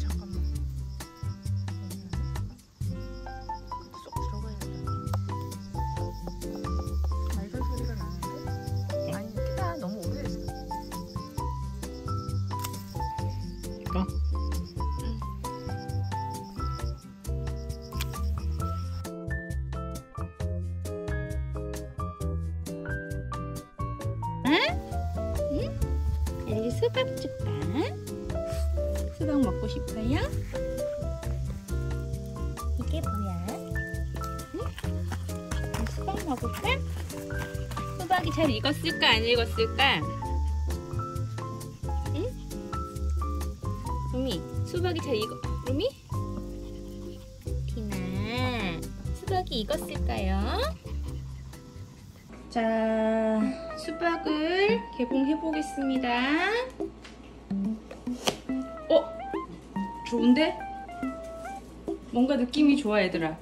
잠깐만. 쏙 들어가야 된다. 맑은 소리가 나는데? 아니, 피가 너무 오래됐어. 어? 응. 응? 응? 앨리스 밥 줄까? 싶어요? 이게 뭐야? 응? 수박 먹을까? 수박이 잘 익었을까 안 익었을까? 응? 루미 수박이 잘 익어 루미? 티나 수박이 익었을까요? 자 수박을 개봉해 보겠습니다 좋은데? 뭔가 느낌이 좋아 얘들아.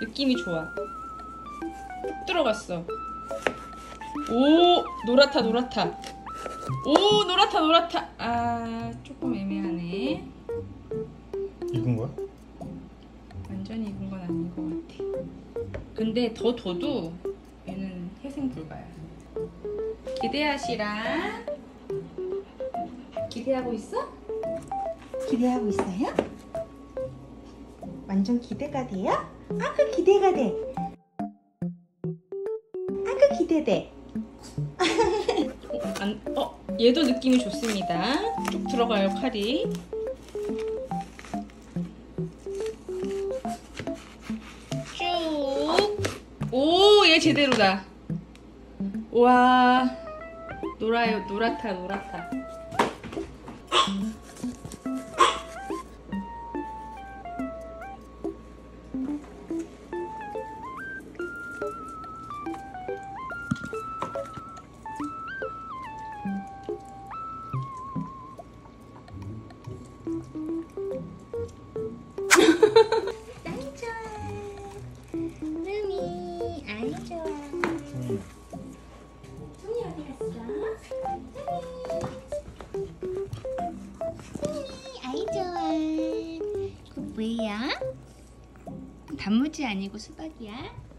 느낌이 좋아. 뚝 들어갔어. 오 노랗다 노랗다. 오 노랗다 노랗다. 아 조금 애매하네. 익은 거야? 완전히 익은 건 아닌 것 같아. 근데 더 둬도 얘는 회생 불가야. 기대하시라. 기대하고 있어? 기대하고 있어요? 완전 기대가 돼요? 아그 기대가 돼. 아그 기대돼. 어, 안, 어, 얘도 느낌이 좋습니다. 쭉 들어가요, 칼이. 쭉. 오, 얘 제대로다. 와, 노라요, 노랗다, 노랗다. 아이 루미 아이 좋아. 응. 루미 어디 갔어? 루미 아이 좋아. 그 뭐야? 단무지 아니고 수박이야?